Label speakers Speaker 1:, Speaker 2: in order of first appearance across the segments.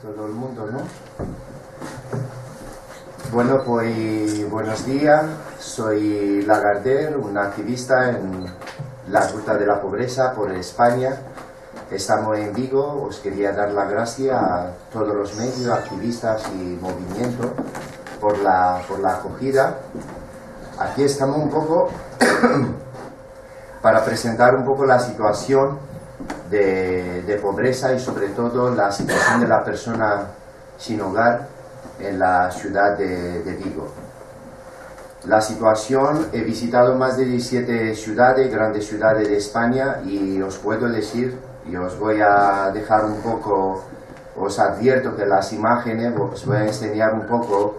Speaker 1: Todo el mundo, ¿no? Bueno, pues buenos días. Soy Lagarder, un activista en la ruta de la pobreza por España. Estamos en Vigo. Os quería dar la gracia a todos los medios, activistas y movimientos por la, por la acogida. Aquí estamos un poco para presentar un poco la situación de, pobreza y sobre todo la situación de la persona sin hogar en la ciudad de, Vigo. La situación, he visitado más de 17 ciudades, grandes ciudades de España y os puedo decir, y os voy a dejar un poco, os advierto que las imágenes, os voy a enseñar un poco,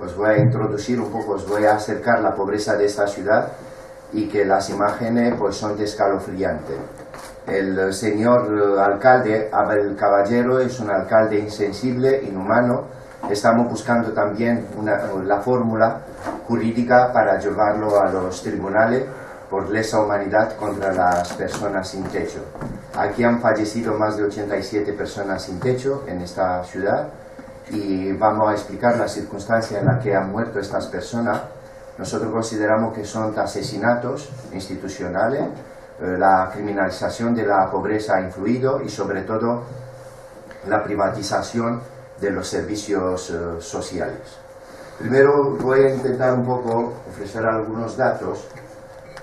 Speaker 1: os voy a introducir un poco, os voy a acercar la pobreza de esta ciudad y que las imágenes pues son escalofriantes. El señor alcalde Abel Caballero es un alcalde insensible, inhumano. Estamos buscando también una, la fórmula jurídica para llevarlo a los tribunales por lesa humanidad contra las personas sin techo. Aquí han fallecido más de 87 personas sin techo en esta ciudad y vamos a explicar la circunstancia en la que han muerto estas personas. Nosotros consideramos que son asesinatos institucionales, la criminalización de la pobreza ha influido y sobre todo la privatización de los servicios uh, sociales. Primero voy a intentar un poco ofrecer algunos datos.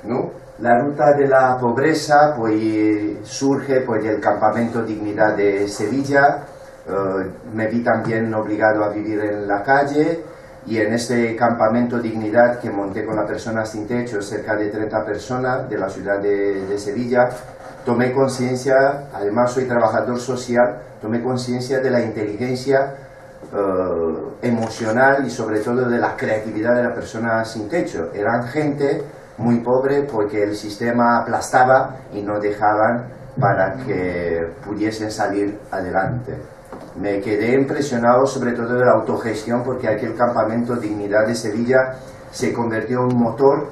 Speaker 1: ¿no? La ruta de la pobreza pues, surge pues, del campamento Dignidad de Sevilla. Uh, me vi también obligado a vivir en la calle y en este campamento Dignidad que monté con la persona sin techo, cerca de 30 personas de la ciudad de, Sevilla, tomé conciencia, además soy trabajador social, tomé conciencia de la inteligencia uh, emocional y sobre todo de la creatividad de la persona sin techo. Eran gente muy pobre porque el sistema aplastaba y no dejaban para que pudiesen salir adelante me quedé impresionado sobre todo de la autogestión porque aquel campamento Dignidad de Sevilla se convirtió en un motor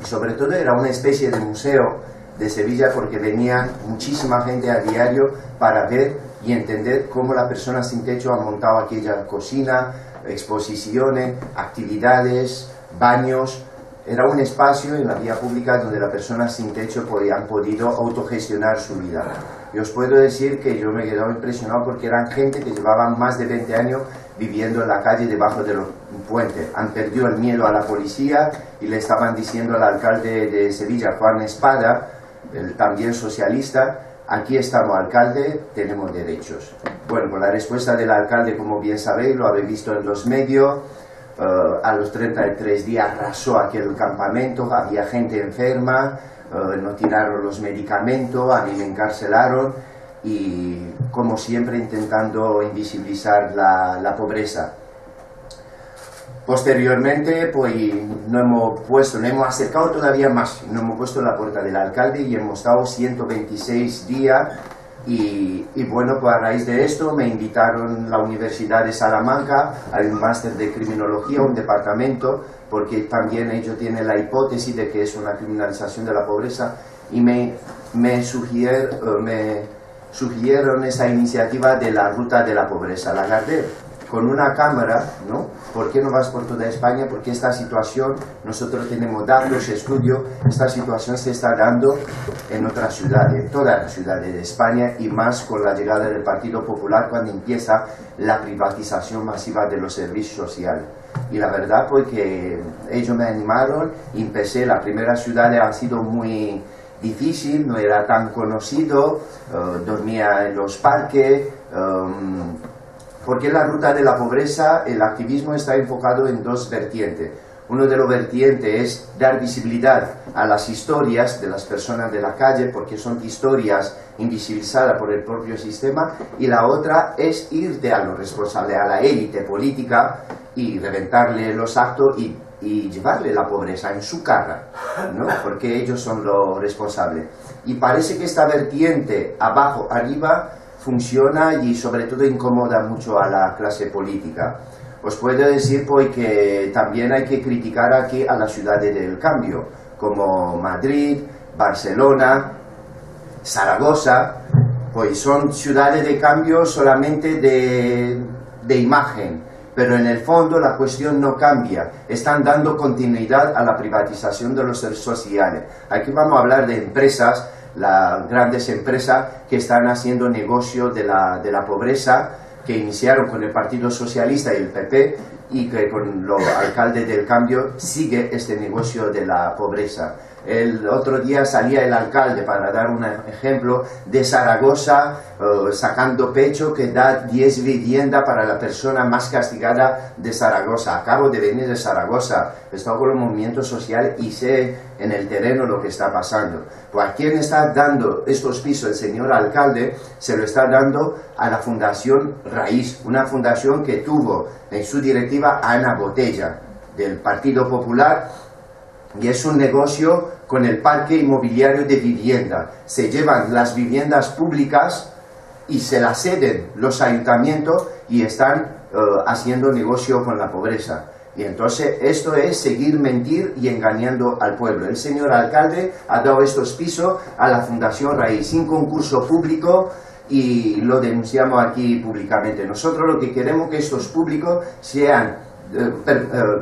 Speaker 1: y sobre todo era una especie de museo de Sevilla porque venía muchísima gente a diario para ver y entender cómo la persona sin techo ha montado aquella cocina, exposiciones, actividades, baños. Era un espacio en la vía pública donde las personas sin techo podían podido autogestionar su vida. Y os puedo decir que yo me he quedado impresionado porque eran gente que llevaban más de 20 años viviendo en la calle debajo de los puentes. Han perdido el miedo a la policía y le estaban diciendo al alcalde de Sevilla, Juan Espada, el también socialista, aquí estamos alcalde, tenemos derechos. Bueno, pues la respuesta del alcalde, como bien sabéis, lo habéis visto en los medios, uh, a los 33 días arrasó aquel campamento, había gente enferma, No tiraron los medicamentos, a mí me encarcelaron y como siempre intentando invisibilizar la, la pobreza. Posteriormente, pues no hemos puesto, no hemos acercado todavía más, no hemos puesto la puerta del alcalde y hemos estado 126 días y, bueno, pues a raíz de esto me invitaron a la Universidad de Salamanca al máster de criminología, un departamento, porque también ellos tienen la hipótesis de que es una criminalización de la pobreza y me, me, sugier, me sugirieron esa iniciativa de la ruta de la pobreza, la Gardel con una cámara, ¿no? ¿Por qué no vas por toda España? Porque esta situación, nosotros tenemos datos, estudios, esta situación se está dando en otras ciudades, en todas las ciudades de España y más con la llegada del Partido Popular cuando empieza la privatización masiva de los servicios sociales. Y la verdad pues que ellos me animaron empecé, la primera ciudad ha sido muy difícil, no era tan conocido, uh, dormía en los parques, um, porque en la ruta de la pobreza el activismo está enfocado en dos vertientes. Uno de los vertientes es dar visibilidad a las historias de las personas de la calle, porque son historias invisibilizadas por el propio sistema, y la otra es irte a los responsables, a la élite política, y reventarle los actos y, y llevarle la pobreza en su cara, ¿no? porque ellos son los responsables. Y parece que esta vertiente, abajo, arriba, funciona y sobre todo incomoda mucho a la clase política. Os puedo decir pues que también hay que criticar aquí a las ciudades del cambio, como Madrid, Barcelona, Zaragoza, pues son ciudades de cambio solamente de, de imagen, pero en el fondo la cuestión no cambia. Están dando continuidad a la privatización de los servicios sociales. Aquí vamos a hablar de empresas, las grandes empresas que están haciendo negocio de la, de la pobreza, que iniciaron con el Partido Socialista y el PP y que con los alcaldes del cambio sigue este negocio de la pobreza. El otro día salía el alcalde, para dar un ejemplo, de Zaragoza eh, sacando pecho que da 10 viviendas para la persona más castigada de Zaragoza. Acabo de venir de Zaragoza, he estado con el movimiento social y sé en el terreno lo que está pasando. Pues a quién está dando estos pisos el señor alcalde, se lo está dando a la Fundación Raíz, una fundación que tuvo en su directiva a Ana Botella, del Partido Popular, y es un negocio con el parque inmobiliario de vivienda. Se llevan las viviendas públicas y se las ceden los ayuntamientos y están eh, haciendo negocio con la pobreza. Y entonces esto es seguir mentir y engañando al pueblo. El señor alcalde ha dado estos pisos a la Fundación Raíz sin concurso público y lo denunciamos aquí públicamente. Nosotros lo que queremos que estos públicos sean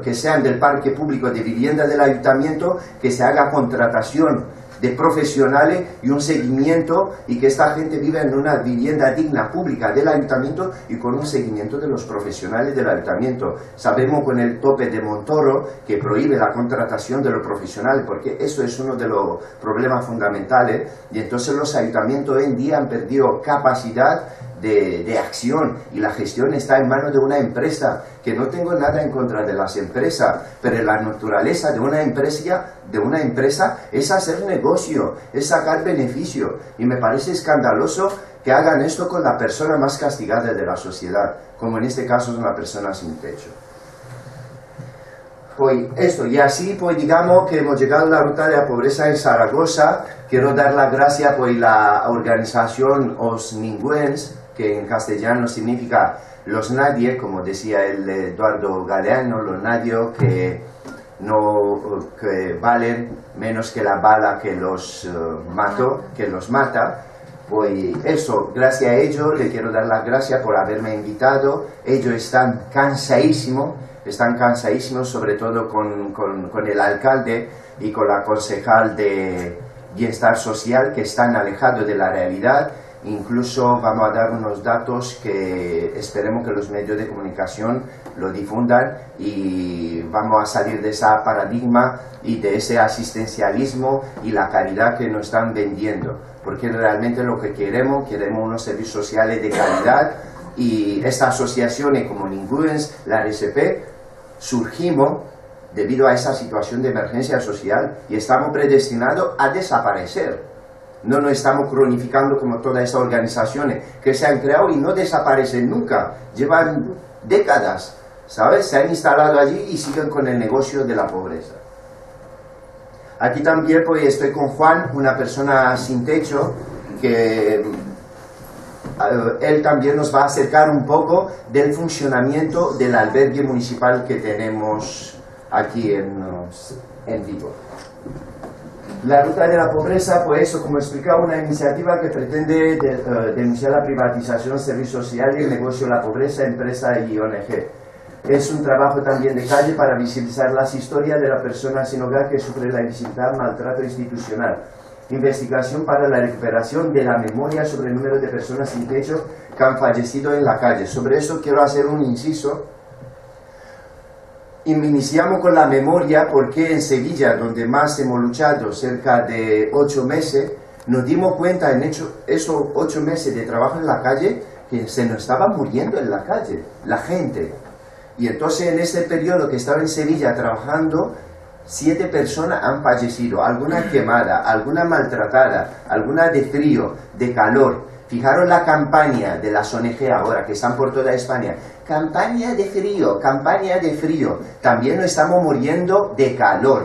Speaker 1: que sean del parque público de vivienda del ayuntamiento, que se haga contratación de profesionales y un seguimiento y que esta gente viva en una vivienda digna pública del ayuntamiento y con un seguimiento de los profesionales del ayuntamiento. Sabemos con el tope de Montoro que prohíbe la contratación de los profesionales porque eso es uno de los problemas fundamentales y entonces los ayuntamientos hoy en día han perdido capacidad de, acción y la gestión está en manos de una empresa, que no tengo nada en contra de las empresas, pero la naturaleza de una empresa, de una empresa es hacer negocio, es sacar beneficio y me parece escandaloso que hagan esto con la persona más castigada de la sociedad, como en este caso es una persona sin techo. Pues esto, y así pues digamos que hemos llegado a la ruta de la pobreza en Zaragoza. Quiero dar las gracias por la organización Os Ningüens, que en castellano significa los nadie, como decía el Eduardo Galeano, los nadie que no que valen menos que la bala que los eh, mato, que los mata. Pues eso, gracias a ellos le quiero dar las gracias por haberme invitado. Ellos están cansadísimos, están cansadísimos sobre todo con, con, con el alcalde y con la concejal de bienestar social que están alejados de la realidad Incluso vamos a dar unos datos que esperemos que los medios de comunicación lo difundan y vamos a salir de ese paradigma y de ese asistencialismo y la caridad que nos están vendiendo. Porque realmente lo que queremos, queremos unos servicios sociales de calidad y esta asociación como Ninguens, la RSP, surgimos debido a esa situación de emergencia social y estamos predestinados a desaparecer no nos estamos cronificando como todas estas organizaciones que se han creado y no desaparecen nunca. Llevan décadas, ¿sabes? Se han instalado allí y siguen con el negocio de la pobreza. Aquí también pues, estoy con Juan, una persona sin techo, que eh, él también nos va a acercar un poco del funcionamiento del albergue municipal que tenemos aquí en, en Vigo. La ruta de la pobreza, pues eso, como explicaba, una iniciativa que pretende eh, denunciar la privatización, servicio social y el negocio de la pobreza, empresa y ONG. Es un trabajo también de calle para visibilizar las historias de la persona sin hogar que sufre la invisibilidad, maltrato institucional. Investigación para la recuperación de la memoria sobre el número de personas sin techo que han fallecido en la calle. Sobre eso quiero hacer un inciso iniciamos con la memoria porque en Sevilla, donde más hemos luchado, cerca de ocho meses, nos dimos cuenta en hecho, esos ocho meses de trabajo en la calle que se nos estaba muriendo en la calle, la gente. Y entonces en ese periodo que estaba en Sevilla trabajando, siete personas han fallecido, alguna quemada, alguna maltratada, alguna de frío, de calor. Fijaros la campaña de las ONG ahora, que están por toda España. Campaña de frío, campaña de frío. También estamos muriendo de calor.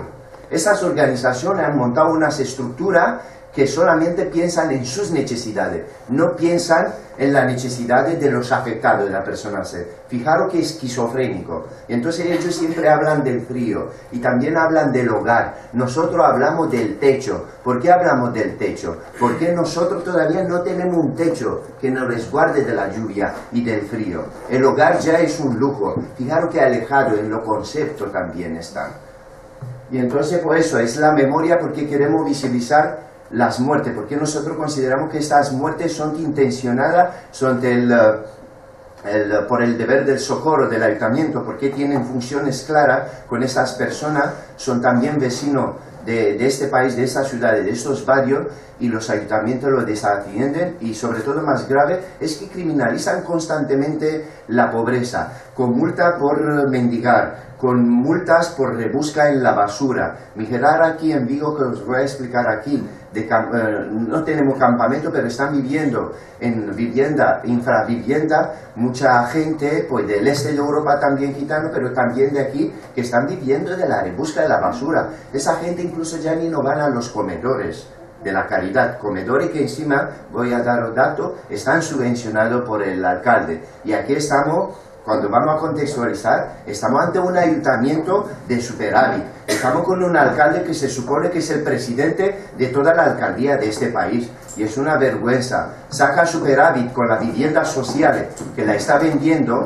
Speaker 1: Esas organizaciones han montado unas estructuras que solamente piensan en sus necesidades, no piensan en las necesidades de los afectados de la persona. Fijaros que es esquizofrénico. Entonces ellos siempre hablan del frío y también hablan del hogar. Nosotros hablamos del techo. ¿Por qué hablamos del techo? Porque nosotros todavía no tenemos un techo que nos resguarde de la lluvia y del frío. El hogar ya es un lujo. Fijaros que alejado en lo concepto también están. Y entonces por eso es la memoria porque queremos visibilizar las muertes, porque nosotros consideramos que estas muertes son intencionadas, son del, eh, por el deber del socorro del ayuntamiento, porque tienen funciones claras con esas personas, son también vecinos de, de, este país, de esta ciudad, de estos barrios, y los ayuntamientos lo desatienden, y sobre todo más grave es que criminalizan constantemente la pobreza, con multa por mendigar, con multas por rebusca en la basura. Mirar aquí en Vigo, que os voy a explicar aquí, eh, no tenemos campamento, pero están viviendo en vivienda, infravivienda, mucha gente pues del este de Europa también gitano, pero también de aquí, que están viviendo de la rebusca de la basura. Esa gente incluso ya ni no van a los comedores de la caridad, comedores que encima, voy a dar daros dato, están subvencionados por el alcalde. Y aquí estamos cuando vamos a contextualizar, estamos ante un ayuntamiento de superávit. Estamos con un alcalde que se supone que es el presidente de toda la alcaldía de este país. Y es una vergüenza. Saca superávit con las viviendas sociales que la está vendiendo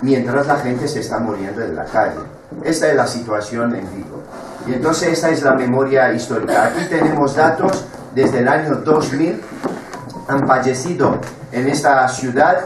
Speaker 1: mientras la gente se está muriendo en la calle. Esta es la situación en Vigo. Y entonces esta es la memoria histórica. Aquí tenemos datos desde el año 2000. Han fallecido en esta ciudad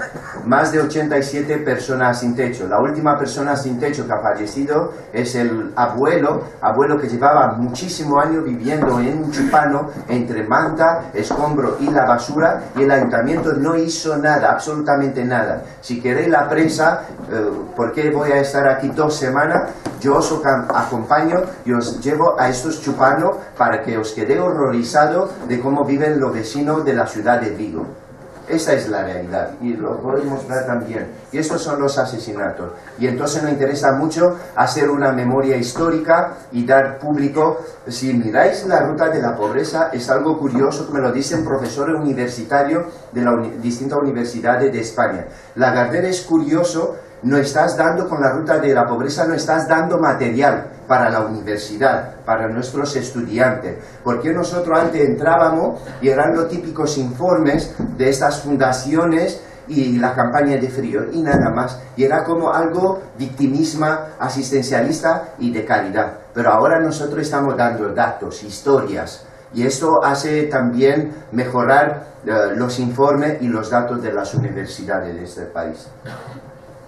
Speaker 1: más de 87 personas sin techo. La última persona sin techo que ha fallecido es el abuelo, abuelo que llevaba muchísimo años viviendo en un chupano entre manta, escombro y la basura y el ayuntamiento no hizo nada, absolutamente nada. Si queréis la prensa, eh, porque voy a estar aquí dos semanas, yo os acompaño y os llevo a estos chupanos para que os quede horrorizado de cómo viven los vecinos de la ciudad de Vigo. Esa es la realidad y lo podemos ver también. Y estos son los asesinatos. Y entonces nos interesa mucho hacer una memoria histórica y dar público. Si miráis la ruta de la pobreza, es algo curioso que me lo dicen profesores universitarios de las distintas universidades de España. La Gardera es curioso no estás dando con la ruta de la pobreza, no estás dando material para la universidad, para nuestros estudiantes. Porque nosotros antes entrábamos y eran los típicos informes de estas fundaciones y la campaña de frío y nada más. Y era como algo victimismo, asistencialista y de caridad. Pero ahora nosotros estamos dando datos, historias. Y esto hace también mejorar eh, los informes y los datos de las universidades de este país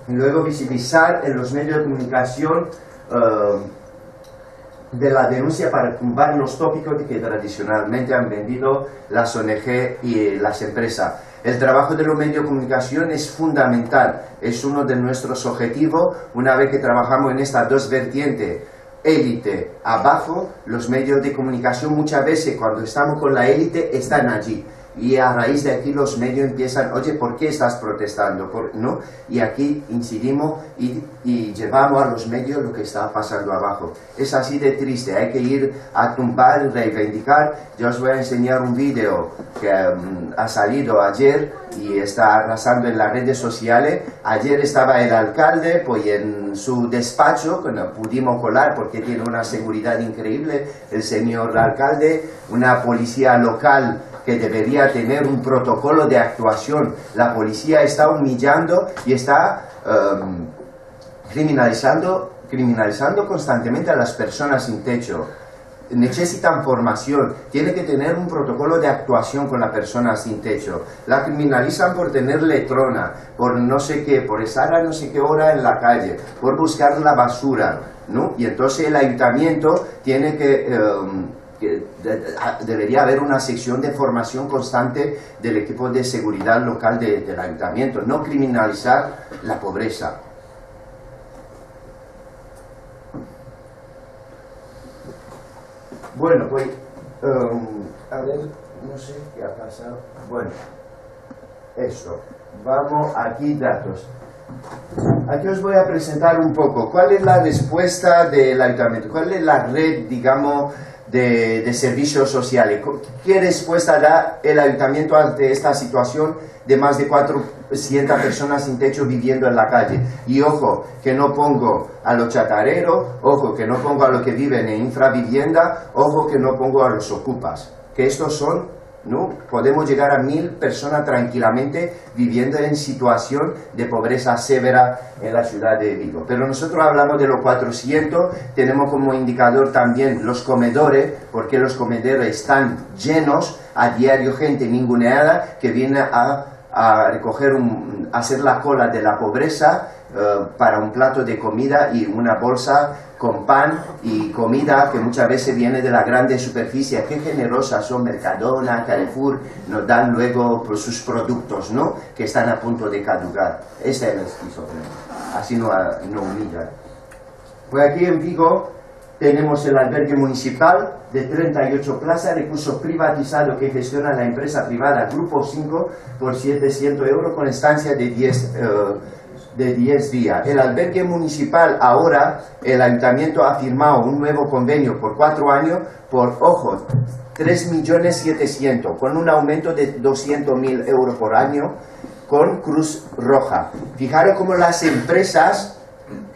Speaker 1: y luego visibilizar en los medios de comunicación eh, de la denuncia para tumbar los tópicos que tradicionalmente han vendido las ONG y las empresas. El trabajo de los medios de comunicación es fundamental, es uno de nuestros objetivos una vez que trabajamos en estas dos vertientes élite abajo, los medios de comunicación muchas veces cuando estamos con la élite están allí y a raíz de aquí los medios empiezan, oye, ¿por qué estás protestando? ¿No? Y aquí incidimos y, llevamos a los medios lo que está pasando abajo. Es así de triste, hay que ir a tumbar, reivindicar. Yo os voy a enseñar un vídeo que mm, ha salido ayer y está arrasando en las redes sociales. Ayer estaba el alcalde, pues en su despacho, que no pudimos colar porque tiene una seguridad increíble, el señor alcalde, una policía local que debería tener un protocolo de actuación. La policía está humillando y está em, criminalizando, criminalizando constantemente a las personas sin techo. Necesitan formación, tiene que tener un protocolo de actuación con la persona sin techo. La criminalizan por tener letrona, por no sé qué, por estar a no sé qué hora en la calle, por buscar la basura. ¿no? Y entonces el ayuntamiento tiene que... Em, que debería haber una sección de formación constante del equipo de seguridad local del ayuntamiento, no criminalizar la pobreza. Bueno, pues, um, a ver, no sé qué ha pasado. Bueno, eso. Vamos aquí, datos. Aquí os voy a presentar un poco cuál es la respuesta del ayuntamiento, cuál es la red, digamos, de, servicios sociales. ¿Qué respuesta da el ayuntamiento ante esta situación de más de 400 personas sin techo viviendo en la calle? Y ojo, que no pongo a los chatareros, ojo, que no pongo a los que viven en infravivienda, ojo, que no pongo a los ocupas. Que estos son ¿no? Podemos llegar a mil personas tranquilamente viviendo en situación de pobreza severa en la ciudad de Vigo. Pero nosotros hablamos de los 400, tenemos como indicador también los comedores, porque los comedores están llenos a diario, gente ninguneada que viene a, a recoger, un, a hacer la cola de la pobreza eh, para un plato de comida y una bolsa con pan y comida que muchas veces viene de la grande superficie. Qué generosas son Mercadona, Carrefour, nos dan luego pues, sus productos, ¿no? Que están a punto de caducar. Esa es la esquizofrenia. Así no, no humilla. Pues aquí en Vigo tenemos el albergue municipal de 38 plazas, recursos privatizados que gestiona la empresa privada Grupo 5 por 700 euros con estancia de 10 de 10 días. El albergue municipal ahora, el ayuntamiento ha firmado un nuevo convenio por cuatro años por, ojo, 3.700.000, con un aumento de 200.000 euros por año con Cruz Roja. Fijaros cómo las empresas,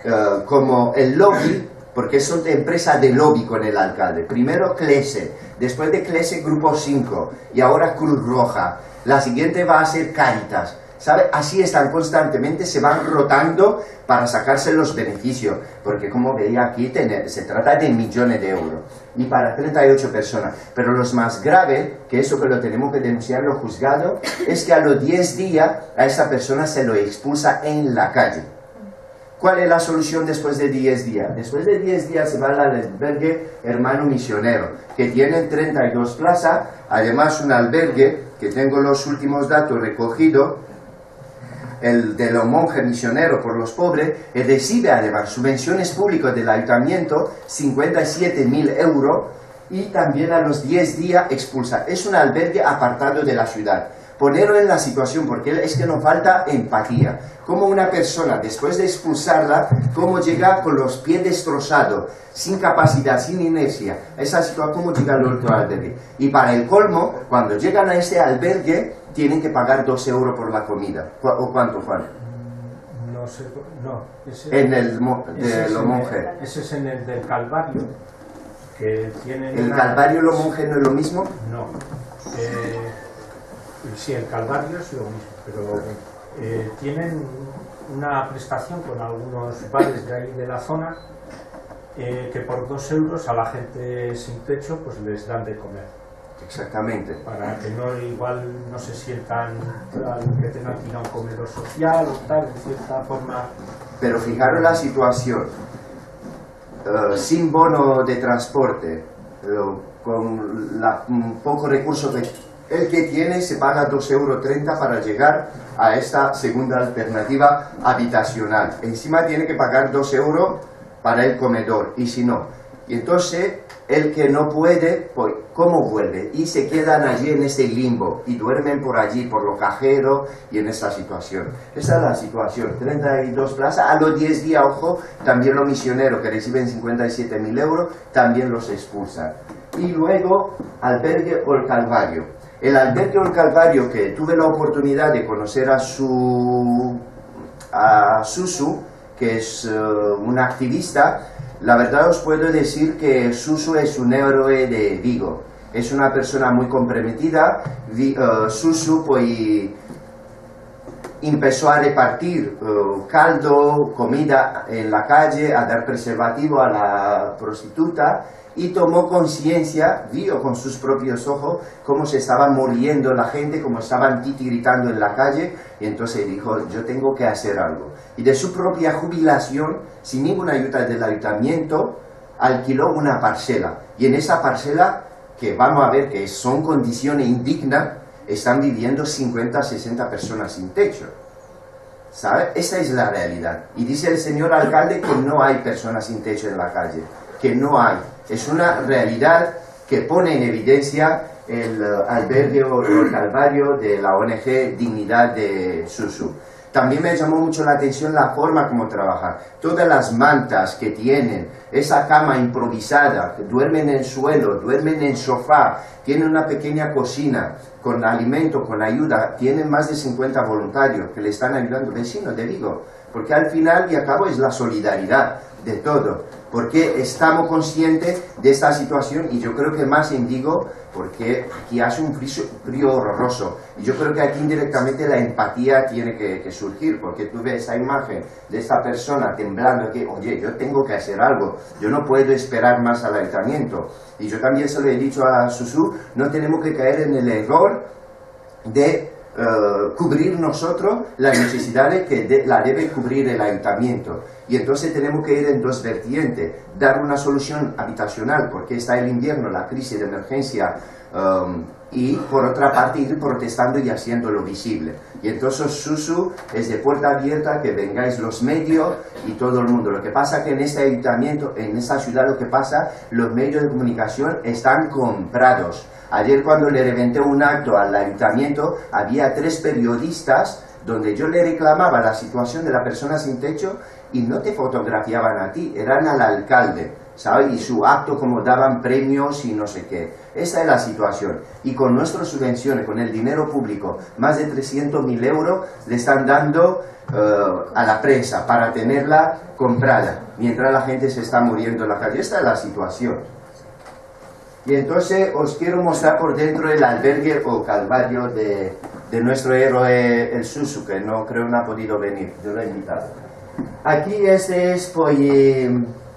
Speaker 1: eh, como el lobby, porque son de empresa de lobby con el alcalde. Primero Clese, después de Clese Grupo 5 y ahora Cruz Roja. La siguiente va a ser Caritas. ¿sabe? Así están constantemente, se van rotando para sacarse los beneficios, porque como veía aquí, se trata de millones de euros, y para 38 personas. Pero lo más grave, que eso que lo tenemos que denunciar los juzgados, es que a los 10 días a esa persona se lo expulsa en la calle. ¿Cuál es la solución después de 10 días? Después de 10 días se va al albergue hermano misionero, que tiene 32 plazas, además un albergue, que tengo los últimos datos recogidos, el de los monjes misioneros por los pobres, recibe además subvenciones públicas del ayuntamiento, 57.000 euros, y también a los 10 días expulsa. Es un albergue apartado de la ciudad. Ponerlo en la situación, porque es que nos falta empatía. Como una persona, después de expulsarla, cómo llega con los pies destrozados, sin capacidad, sin inercia, esa situación, cómo llega al otro albergue. Y para el colmo, cuando llegan a este albergue, tienen que pagar dos euros por la comida. ¿O cuánto, Juan?
Speaker 2: No sé, no.
Speaker 1: en el de los monjes.
Speaker 2: Ese es en el del Calvario. Que tienen
Speaker 1: ¿El Calvario y los monjes no es lo mismo?
Speaker 2: No. Eh, sí, el Calvario es lo mismo, pero eh, tienen una prestación con algunos bares de ahí de la zona eh, que por dos euros a la gente sin techo pues les dan de comer.
Speaker 1: Exactamente.
Speaker 2: Para que no igual no se sientan que tengan que ir a un comedor social o tal, de cierta forma.
Speaker 1: Pero fijaros la situación. Eh, sin bono de transporte, con la, poco recurso que el que tiene se paga 2,30 euros para llegar a esta segunda alternativa habitacional. Encima tiene que pagar 2 euros para el comedor, y si no. Y entonces el que no puede, pues, ¿cómo vuelve? Y se quedan allí en ese limbo y duermen por allí, por lo cajero y en esa situación. Esa es la situación. 32 plazas, a los 10 días, ojo, también los misioneros que reciben 57.000 euros, también los expulsan. Y luego, albergue o el Calvario. El albergue o el Calvario, que tuve la oportunidad de conocer a su a Susu, que es uh, una activista, la verdad os puedo decir que Susu es un héroe de Vigo. Es una persona muy comprometida. Uh, Susu pues, empezó a repartir uh, caldo, comida en la calle, a dar preservativo a la prostituta y tomó conciencia, vio con sus propios ojos cómo se estaba muriendo la gente, cómo estaban titiritando en la calle, y entonces dijo, yo tengo que hacer algo. Y de su propia jubilación, sin ninguna ayuda del ayuntamiento, alquiló una parcela. Y en esa parcela, que vamos a ver que son condiciones indignas, están viviendo 50, 60 personas sin techo. ¿Sabe? Esa es la realidad. Y dice el señor alcalde que no hay personas sin techo en la calle, que no hay es una realidad que pone en evidencia el uh, albergue o el calvario de la ONG Dignidad de Susu. También me llamó mucho la atención la forma como trabajan. Todas las mantas que tienen, esa cama improvisada, duermen en el suelo, duermen en sofá, tienen una pequeña cocina con alimento, con ayuda, tienen más de 50 voluntarios que le están ayudando, vecinos, te digo, porque al final y al cabo es la solidaridad de todo, porque estamos conscientes de esta situación y yo creo que más indigo porque aquí hace un frío, horroroso. Y yo creo que aquí indirectamente la empatía tiene que, surgir porque tú ves esa imagen de esta persona temblando que oye yo tengo que hacer algo yo no puedo esperar más al ayuntamiento y yo también se lo he dicho a Susu no tenemos que caer en el error de eh, cubrir nosotros las necesidades que la debe cubrir el ayuntamiento. Y entonces tenemos que ir en dos vertientes, dar una solución habitacional, porque está el invierno, la crisis de emergencia, um, y por otra parte ir protestando y haciéndolo visible. Y entonces Susu es de puerta abierta, que vengáis los medios y todo el mundo. Lo que pasa que en este ayuntamiento, en esta ciudad lo que pasa, los medios de comunicación están comprados Ayer cuando le reventé un acto al ayuntamiento, había tres periodistas donde yo le reclamaba la situación de la persona sin techo y no te fotografiaban a ti, eran al alcalde, ¿sabes? Y su acto como daban premios y no sé qué. Esa es la situación. Y con nuestras subvenciones, con el dinero público, más de 300.000 euros le están dando eh, a la prensa para tenerla comprada, mientras la gente se está muriendo en la calle. Esta es la situación. Y entonces os quiero mostrar por dentro el albergue o calvario de, de nuestro héroe el Susu, que no creo no ha podido venir, yo lo he invitado. Aquí este es, pues,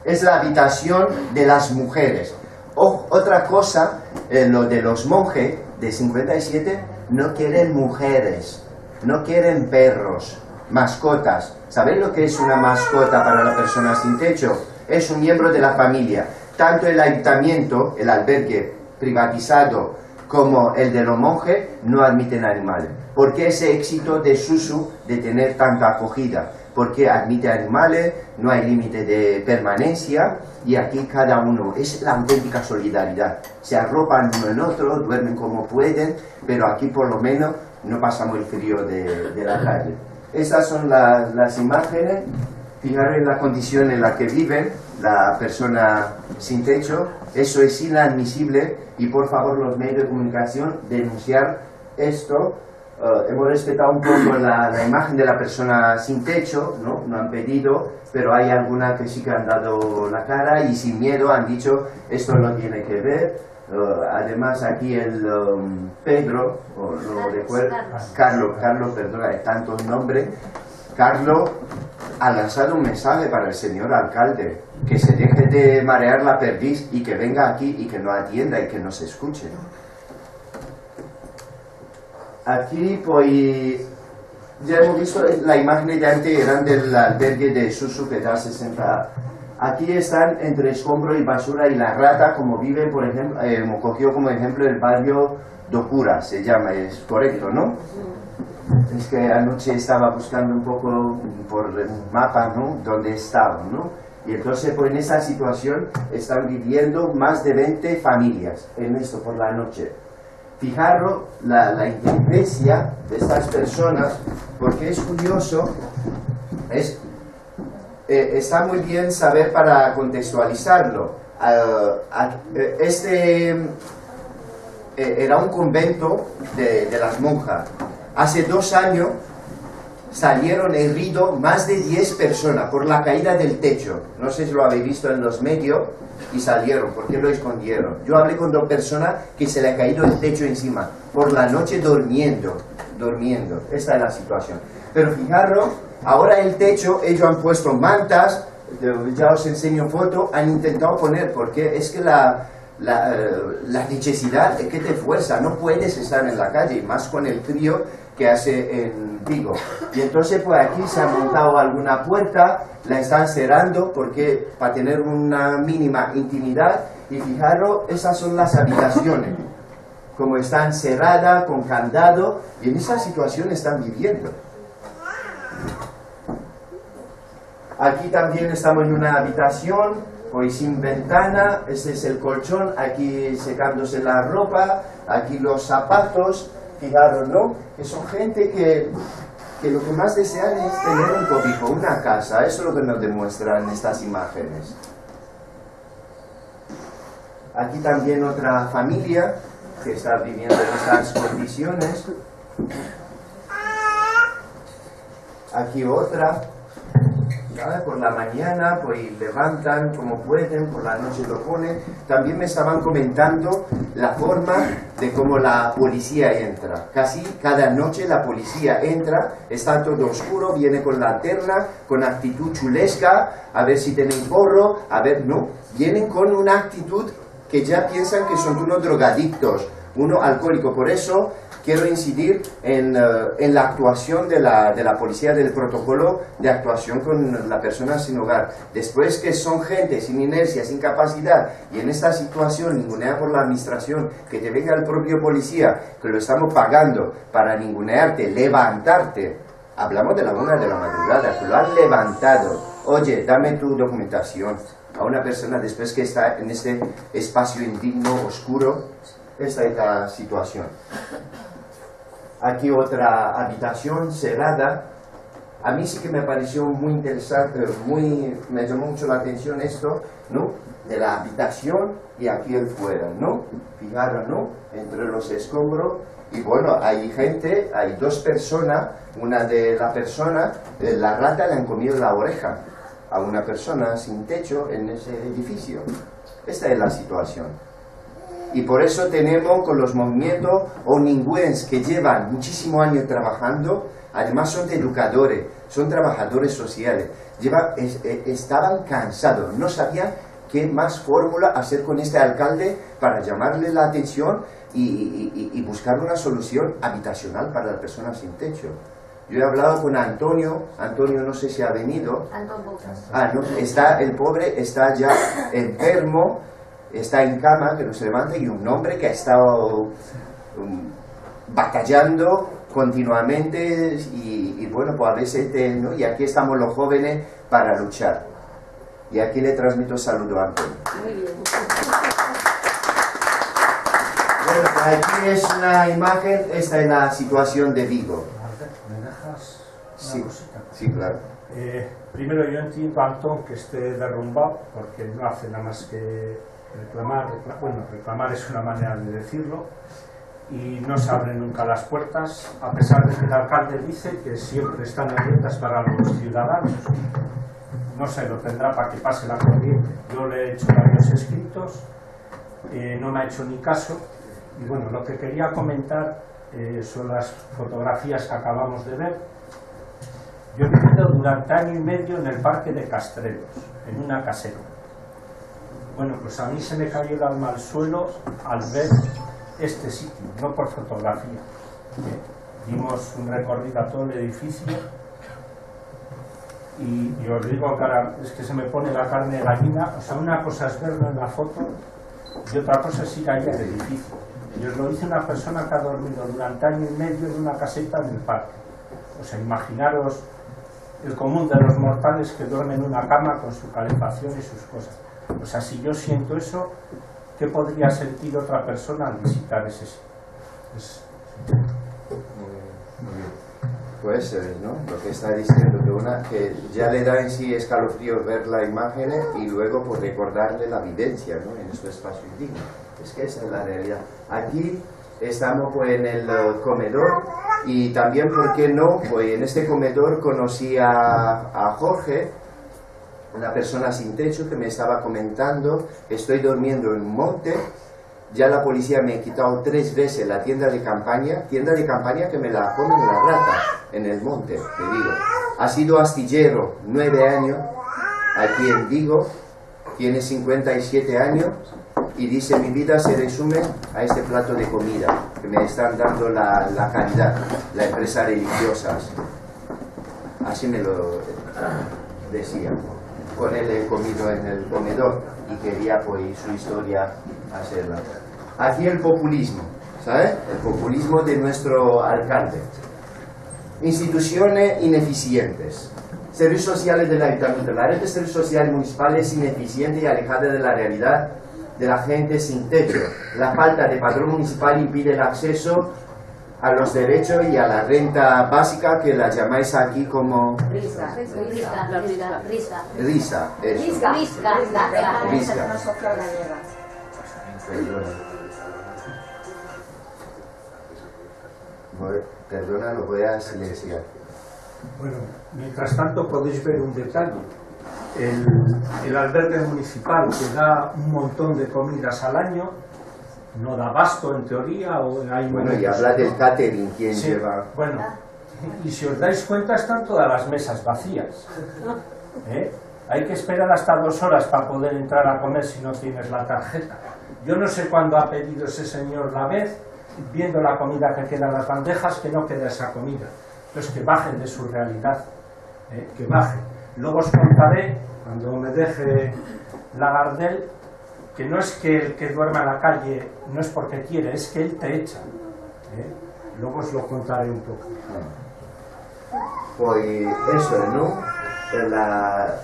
Speaker 1: es la habitación de las mujeres. O, otra cosa, eh, lo de los monjes de 57 no quieren mujeres, no quieren perros, mascotas. ¿Sabéis lo que es una mascota para la persona sin techo? Es un miembro de la familia tanto el ayuntamiento, el albergue privatizado, como el de los monjes, no admiten animales. ¿Por qué ese éxito de Susu de tener tanta acogida? Porque admite animales, no hay límite de permanencia y aquí cada uno es la auténtica solidaridad. Se arropan uno en otro, duermen como pueden, pero aquí por lo menos no pasamos el frío de, la calle. Estas son las imágenes, fijaros en la condición en la que viven, la persona sin techo, eso es inadmisible y por favor los medios de comunicación denunciar esto. Eh, hemos respetado un poco la, imagen de la persona sin techo, ¿no? no han pedido, pero hay algunas que sí que han dado la cara y sin miedo han dicho esto no tiene que ver. Eh, además aquí el um, Pedro, o lo recuerdo, Carlos, Carlos, perdona, tantos nombres, Carlos ha lanzado un mensaje para el señor alcalde, que se deje de marear la perdiz y que venga aquí y que nos atienda y que nos escuche. Aquí, pues, ya hemos visto la imagen de antes, eran del albergue de Susu que da 60. Aquí están entre escombro y basura y la rata, como vive, por ejemplo, eh, cogido como ejemplo el barrio Docura, se llama, es correcto, ¿no? Es que anoche estaba buscando un poco por un mapa, ¿no? Donde estaba, ¿no? Y entonces, pues en esa situación están viviendo más de 20 familias en esto por la noche. Fijaros la, la de estas personas, porque es curioso, es, eh, está muy bien saber para contextualizarlo. Ah, eh, este eh, era un convento de las monjas Hace dos años salieron heridos más de 10 personas por la caída del techo. No sé si lo habéis visto en los medios y salieron. ¿Por qué lo escondieron? Yo hablé con dos personas que se le ha caído el techo encima, por la noche durmiendo, durmiendo. Esta es la situación. Pero fijaros, ahora el techo, ellos han puesto mantas, ya os enseño foto, han intentado poner, porque es que la, la, eh, la, necesidad es que te fuerza, no puedes estar en la calle, más con el frío que hace en Vigo. Y entonces pues aquí se ha montado alguna puerta, la están cerrando porque para tener una mínima intimidad y fijaros, esas son las habitaciones, como están cerradas, con candado, y en esa situación están viviendo. Aquí también estamos en una habitación, pues sin ventana, ese es el colchón, aquí secándose la ropa, aquí los zapatos, fijaros, ¿no? Que son gente que que lo que más desean es tener un cobijo, una casa. Eso es lo que nos demuestran estas imágenes. Aquí también otra familia que está viviendo en estas condiciones. Aquí otra. Por la mañana pues levantan como pueden, por la noche lo ponen. También me estaban comentando la forma de cómo la policía entra. Casi cada noche la policía entra, está todo oscuro, viene con la lanterna, con actitud chulesca, a ver si tienen porro, a ver, no, vienen con una actitud que ya piensan que son unos drogadictos, uno alcohólico. Por eso quiero incidir en, eh, la actuación de la, de la, policía, del protocolo de actuación con la persona sin hogar. Después que son gente sin inercia, sin capacidad, y en esta situación ninguneada por la administración, que te venga el propio policía, que lo estamos pagando para ningunearte, levantarte. Hablamos de la una de la madrugada, que lo han levantado. Oye, dame tu documentación a una persona después que está en este espacio indigno, oscuro, esta es la situación. Aquí otra habitación cerrada. A mí sí que me pareció muy interesante, muy, me llamó mucho la atención esto, ¿no? De la habitación y aquí el fuera, ¿no? Fijaros, ¿no? Entre los escombros. Y bueno, hay gente, hay dos personas, una de la persona, la rata le han comido la oreja a una persona sin techo en ese edificio. Esta es la situación. Y por eso tenemos con los movimientos oningüens que llevan muchísimos años trabajando, además son educadores, son trabajadores sociales, lleva, e, estaban cansados, no sabían qué más fórmula hacer con este alcalde para llamarle la atención y, y buscar una solución habitacional para las personas sin techo. Yo he hablado con Antonio, Antonio no sé si ha venido. Ah, no, está, el pobre está ya enfermo, está en cama, que no se levanta, y un hombre que ha estado um, batallando continuamente y, bueno, pues a veces, ¿no? y aquí estamos los jóvenes para luchar. Y aquí le transmito saludo a Antonio. Muy bien. Bueno, pues aquí es una imagen, esta es la situación de Vigo
Speaker 2: sí,
Speaker 1: Sí, claro.
Speaker 2: Eh, primero yo entiendo a Antón que esté derrumbado porque no hace nada más que reclamar, bueno, reclamar es una manera de decirlo y no se abren nunca las puertas a pesar de que el alcalde dice que siempre están abiertas para los ciudadanos. No sé, lo tendrá para que pase la corriente. Yo le he hecho varios escritos eh, no me ha hecho ni caso y bueno, lo que quería comentar eh, son las fotografías que acabamos de ver. Yo he vivido durante año y medio en el parque de Castrelos, en una casera. Bueno, pues a mí se me cayó el alma al suelo al ver este sitio, no por fotografía. Dimos un recorrido a todo el edificio y, os digo, cara, es que se me pone la carne de gallina. O sea, una cosa es verlo en la foto y otra cosa es ir allá al edificio. Y os lo dice una persona que ha dormido durante año y medio en una caseta en el parque. O sea, imaginaros el común de los mortales que duermen en una cama con su calefacción y sus cosas. O sea, si yo siento eso, ¿qué podría sentir otra persona al visitar ese sitio?
Speaker 1: Pues eh, ¿no? Lo que está diciendo que, una, que ya le da en sí escalofrío ver la imagen y luego por pues, recordarle la vivencia ¿no? en su espacio indigno. Es que esa es la realidad. Aquí estamos pues en el comedor y también, ¿por qué no? Pues en este comedor conocí a, Jorge, una persona sin techo que me estaba comentando, estoy durmiendo en un monte, ya la policía me ha quitado tres veces la tienda de campaña, tienda de campaña que me la comen la rata en el monte, te digo. Ha sido astillero nueve años aquí en Vigo, tiene 57 años y dice mi vida se resume a este plato de comida que me están dando la, la calidad, la empresa religiosa. Así me lo decía. Con él he comido en el comedor y quería pues su historia hacerla. Aquí el populismo, ¿sabes? El populismo de nuestro alcalde. Instituciones ineficientes. Servicios sociales del ayuntamiento. La red de servicios sociales municipales es ineficiente y alejada de la realidad de la gente sin techo. La falta de padrón municipal impide el acceso a los derechos y a la renta básica que la llamáis aquí como
Speaker 3: Risa, risa, risa, risa.
Speaker 1: Perdona, lo voy a silenciar.
Speaker 2: Bueno, mientras tanto podéis ver un detalle. El, el albergue municipal que da un montón de comidas al año no da abasto en teoría o hay
Speaker 1: Bueno, y habla del catering, quién
Speaker 2: Sí,
Speaker 1: lleva.
Speaker 2: Bueno, y si os dais cuenta están todas las mesas vacías. ¿eh? Hay que esperar hasta dos horas para poder entrar a comer si no tienes la tarjeta. Yo no sé cuándo ha pedido ese señor la vez, viendo la comida que queda en las bandejas, que no queda esa comida. Entonces que bajen de su realidad, ¿eh? que bajen. Luego os contaré, cuando me deje la Gardel, que no es que el que duerma en la calle no es porque quiere, es que él te echa. ¿eh? Luego os lo contaré un poco.
Speaker 1: Pues eso, ¿no? El,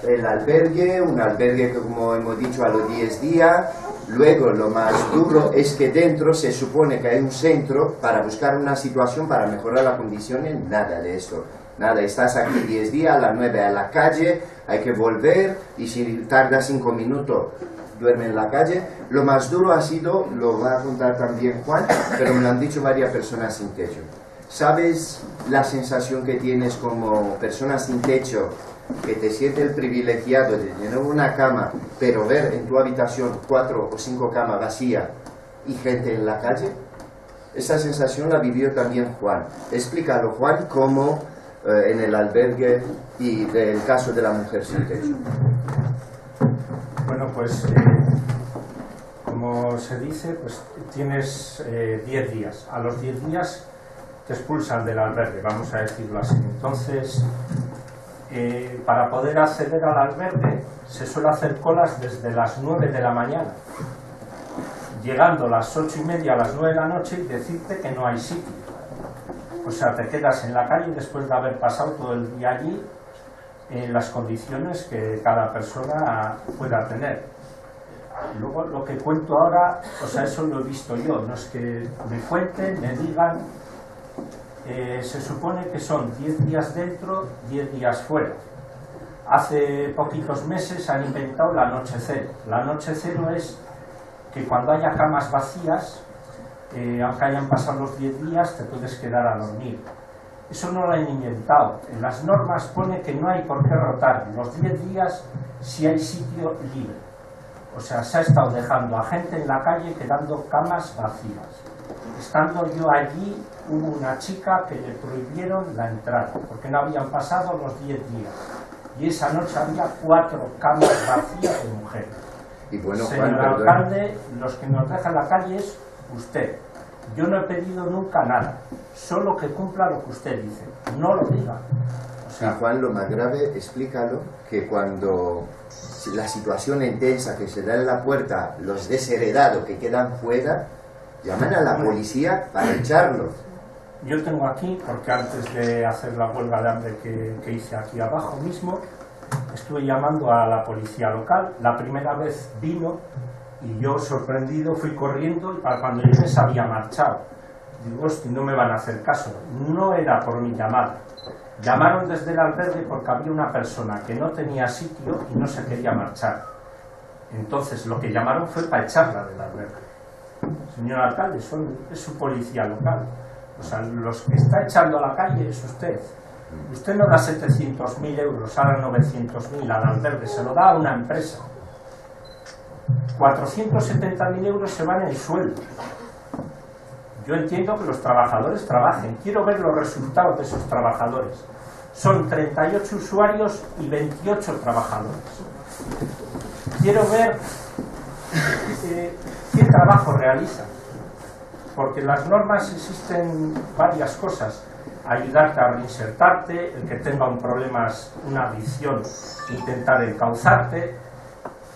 Speaker 1: el albergue, un albergue que como hemos dicho a los 10 días, luego lo más duro es que dentro se supone que hay un centro para buscar una situación para mejorar las condiciones, nada de eso. Nada, estás aquí 10 días, a las 9 a la calle, hay que volver y si tarda 5 minutos duerme en la calle. Lo más duro ha sido, lo va a contar también Juan, pero me lo han dicho varias personas sin techo. ¿Sabes la sensación que tienes como persona sin techo, que te sientes el privilegiado de tener una cama, pero ver en tu habitación cuatro o cinco camas vacías y gente en la calle? Esa sensación la vivió también Juan. Explícalo, Juan, cómo eh, en el albergue y del caso de la mujer sin techo.
Speaker 2: Bueno, pues eh, como se dice, pues tienes eh, 10 días. A los 10 días te expulsan del albergue, vamos a decirlo así. Entonces, eh, para poder acceder al albergue se suele hacer colas desde las 9 de la mañana, llegando a las 8 y media a las 9 de la noche y decirte que no hay sitio. O sea, te quedas en la calle después de haber pasado todo el día allí en las condiciones que cada persona pueda tener. Luego, lo que cuento ahora, o sea, eso lo he visto yo, no es que me cuenten, me digan. Eh, se supone que son 10 días dentro, 10 días fuera. Hace poquitos meses han inventado la noche cero. La noche cero es que cuando haya camas vacías, eh, aunque hayan pasado los 10 días, te puedes quedar a dormir. Eso no lo han inventado. En las normas pone que no hay por qué rotar los 10 días si hay sitio libre. O sea, se ha estado dejando a gente en la calle quedando camas vacías. Estando yo allí, hubo una chica que le prohibieron la entrada, porque no habían pasado los 10 días. Y esa noche había cuatro camas vacías de mujeres.
Speaker 1: Y bueno,
Speaker 2: Señor alcalde, los que nos dejan la calle es usted. Yo no he pedido nunca nada, solo que cumpla lo que usted dice. No lo diga. O
Speaker 1: Y Juan, lo más grave, explícalo, que cuando la situación intensa que se da en la puerta, los desheredados que quedan fuera, llaman a la policía para echarlos.
Speaker 2: yo tengo aquí, porque antes de hacer la huelga de hambre que, que hice aquí abajo mismo, estuve llamando a la policía local. La primera vez vino y yo, sorprendido, fui corriendo y para cuando llegué se había marchado. Digo, no me van a hacer caso. No era por mi llamada. Llamaron desde el albergue porque había una persona que no tenía sitio y no se quería marchar. Entonces lo que llamaron fue para echarla del albergue. Señor alcalde, es su policía local. O sea, los que está echando a la calle es usted. Usted no da 700.000 euros, ahora 900.000 al albergue, se lo da a una empresa. 470.000 euros se van en sueldo. Yo entiendo que los trabajadores trabajen. Quiero ver los resultados de esos trabajadores. Son 38 usuarios y 28 trabajadores. Quiero ver eh, qué trabajo realizan. Porque en las normas existen varias cosas. Ayudarte a reinsertarte, el que tenga un problema, una adicción, intentar encauzarte,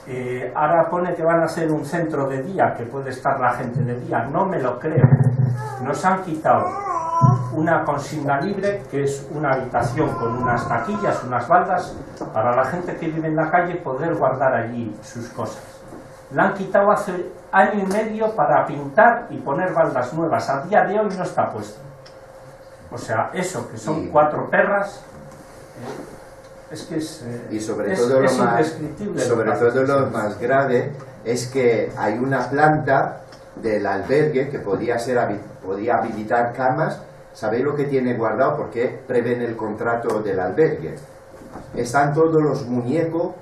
Speaker 2: eh, ahora pone que van a ser un centro de día, que puede estar la gente de día. No me lo creo. Nos han quitado una consigna libre, que es una habitación con unas taquillas, unas baldas, para la gente que vive en la calle poder guardar allí sus cosas. La han quitado hace año y medio para pintar y poner baldas nuevas. A día de hoy no está puesto. O sea, eso, que son cuatro perras, eh, es que es, eh,
Speaker 1: Y sobre
Speaker 2: es-
Speaker 1: todo,
Speaker 2: es
Speaker 1: lo más,
Speaker 2: indescriptible. lo
Speaker 1: sobre
Speaker 2: que
Speaker 1: todo lo más grave es que hay una planta del albergue que podía, ser, podía habilitar camas. ¿Sabéis lo que tiene guardado? Porque prevén el contrato del albergue. Están todos los muñecos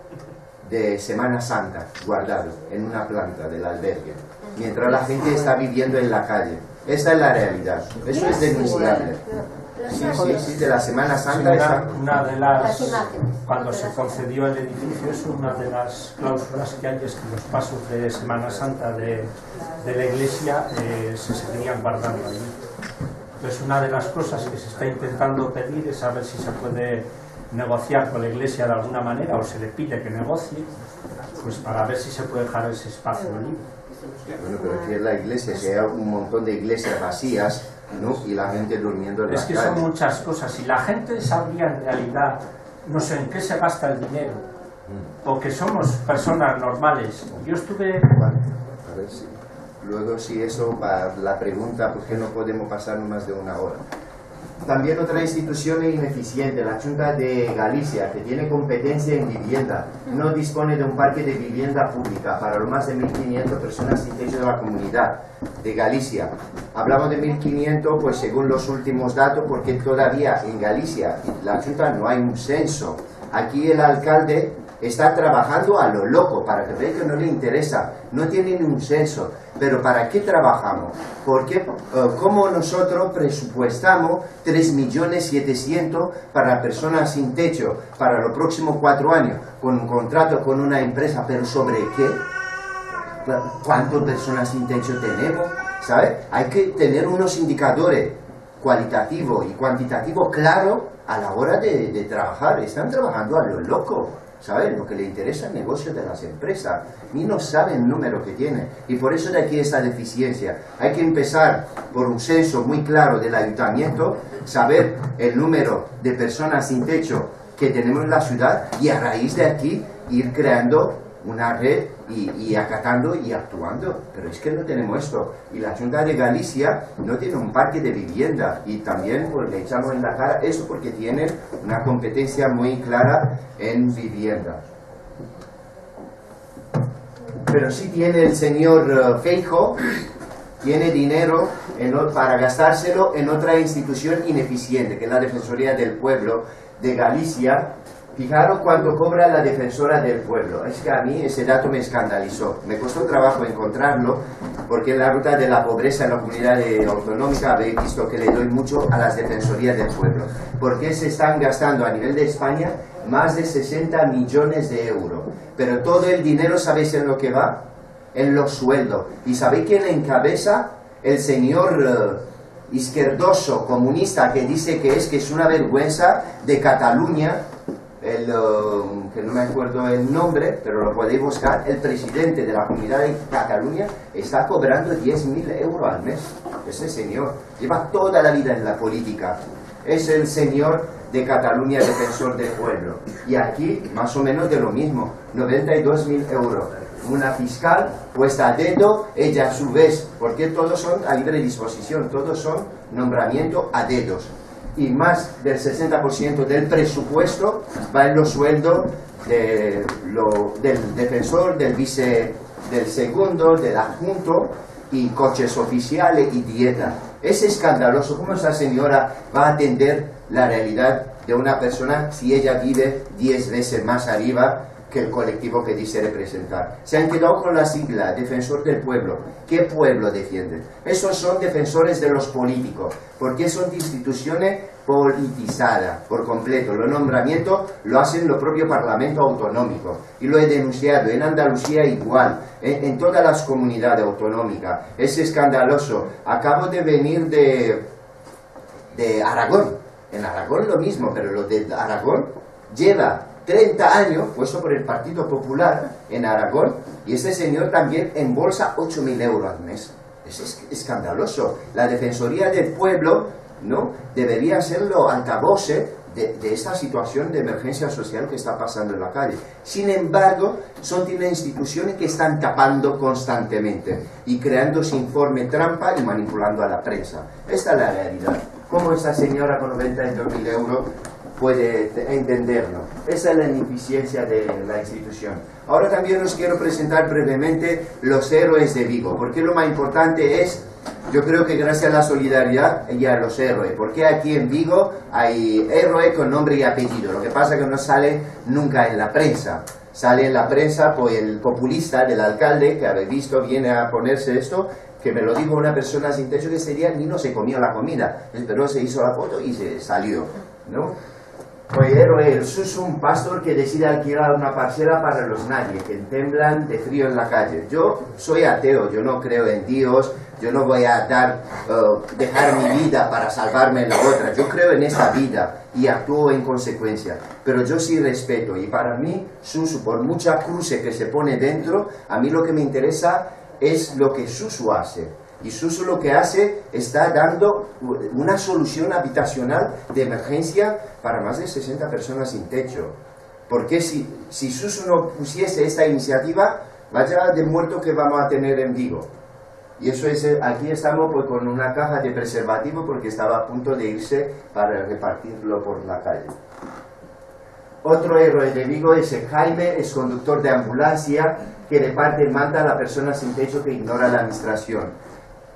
Speaker 1: de Semana Santa guardados en una planta del albergue, mientras la gente está viviendo en la calle. Esa es la realidad. Eso es denunciable. Sí, sí, sí, de la Semana Santa está...
Speaker 2: una, una de
Speaker 3: Las
Speaker 2: cuando se concedió el edificio es una de las cláusulas que hay es que los pasos de Semana Santa de, de la iglesia eh, se seguirían guardando allí. Entonces una de las cosas que se está intentando pedir es saber si se puede negociar con la iglesia de alguna manera o se le pide que negocie pues para ver si se puede dejar ese espacio libre.
Speaker 1: Bueno, pero aquí en la iglesia, si hay un montón de iglesias vacías, ¿no? Y la gente durmiendo en
Speaker 2: Es
Speaker 1: la
Speaker 2: que
Speaker 1: calle.
Speaker 2: son muchas cosas. Si la gente sabría en realidad, no sé en qué se gasta el dinero, o que somos personas normales. Yo estuve,
Speaker 1: Vale, a ver si... Luego, si eso, para la pregunta, ¿por qué no podemos pasar más de una hora? También otra institución ineficiente, la Junta de Galicia, que tiene competencia en vivienda, no dispone de un parque de vivienda pública para los más de 1.500 personas sin techo de la comunidad de Galicia. Hablamos de 1.500, pues según los últimos datos, porque todavía en Galicia, la Junta, no hay un censo. Aquí el alcalde está trabajando a lo loco para que vean que no le interesa, no tiene ni un censo. Pero ¿para qué trabajamos? Porque eh, como nosotros presupuestamos 3.700.000 para personas sin techo para los próximos cuatro años, con un contrato con una empresa, pero ¿sobre qué? ¿Cuántas personas sin techo tenemos? ¿Sabes? Hay que tener unos indicadores cualitativos y cuantitativos claros a la hora de, de trabajar. Están trabajando a lo loco. ¿Sabes? Lo que le interesa el negocio de las empresas. Ni no saben el número que tiene. Y por eso de aquí esa deficiencia. Hay que empezar por un censo muy claro del ayuntamiento, saber el número de personas sin techo que tenemos en la ciudad y a raíz de aquí ir creando una red y, y acatando y actuando. Pero es que no tenemos esto. Y la Junta de Galicia no tiene un parque de vivienda y también pues, le echamos en la cara eso porque tienen una competencia muy clara en vivienda. Pero sí tiene el señor eh, Feijo, tiene dinero para gastárselo en otra institución ineficiente, que es la Defensoría del Pueblo de Galicia. Fijaros cuánto cobra la defensora del pueblo. Es que a mí ese dato me escandalizó. Me costó trabajo encontrarlo porque en la ruta de la pobreza en la comunidad autonómica habéis visto que le doy mucho a las defensorías del pueblo. Porque se están gastando a nivel de España más de 60 millones de euros. Pero todo el dinero, ¿sabéis en lo que va? En los sueldos. ¿Y sabéis quién encabeza? El señor eh, izquierdoso comunista que dice que es que es una vergüenza de Cataluña el, que no me acuerdo el nombre, pero lo podéis buscar, el presidente de la comunidad de Cataluña está cobrando 10.000 euros al mes. Ese señor lleva toda la vida en la política. Es el señor de Cataluña, defensor del pueblo. Y aquí, más o menos de lo mismo, 92.000 euros. Una fiscal puesta a dedo, ella a su vez, porque todos son a libre disposición, todos son nombramiento a dedos y más del 60% del presupuesto va en los sueldos de lo- del defensor, del vice, del segundo, del adjunto y coches oficiales y dieta. Es escandaloso cómo esa señora va a atender la realidad de una persona si ella vive 10 veces más arriba que el colectivo que dice representar. Se han quedado con la sigla, defensor del pueblo. ¿Qué pueblo defienden? Esos son defensores de los políticos, porque son instituciones politizadas por completo. Los nombramientos lo hacen los propios parlamentos autonómicos. Y lo he denunciado en Andalucía igual, en, todas las comunidades autonómicas. Es escandaloso. Acabo de venir de, de Aragón. En Aragón lo mismo, pero lo de Aragón lleva 30 años, puesto por el Partido Popular en Aragón, y este señor también embolsa 8.000 euros al mes. Es es- escandaloso. La Defensoría del Pueblo ¿no? debería ser los altavoces de, esta situación de emergencia social que está pasando en la calle. Sin embargo, son tiene instituciones que están tapando constantemente y creando ese informe trampa y manipulando a la prensa. Esta es la realidad. ¿Cómo esa señora con 92.000 euros puede entenderlo? Esa es la ineficiencia de la institución. Ahora también os quiero presentar brevemente los héroes de Vigo, porque lo más importante es, yo creo que gracias a la solidaridad y a los héroes, porque aquí en Vigo hay héroes con nombre y apellido, lo que pasa es que no sale nunca en la prensa. Sale en la prensa pues el populista del alcalde, que habéis visto, viene a ponerse esto, que me lo dijo una persona sin techo que ese día ni no se comió la comida, pero se hizo la foto y se salió, ¿no? Pues héroe, es un pastor que decide alquilar una parcela para los nadie, que temblan de frío en la calle. Yo soy ateo, yo no creo en Dios, yo no voy a dar, eh, dejar mi vida para salvarme la otra. Yo creo en esta vida y actúo en consecuencia. Pero yo sí respeto y para mí, Susu, por mucha cruce que se pone dentro, a mí lo que me interesa es lo que Susu hace y Suso lo que hace está dando una solución habitacional de emergencia para más de 60 personas sin techo. Porque si, si Suso no pusiese esta iniciativa, vaya de muerto que vamos a tener en Vigo. Y eso es, aquí estamos pues, con una caja de preservativo porque estaba a punto de irse para repartirlo por la calle. Otro héroe de Vigo es Jaime, es conductor de ambulancia que reparte manda a la persona sin techo que ignora la administración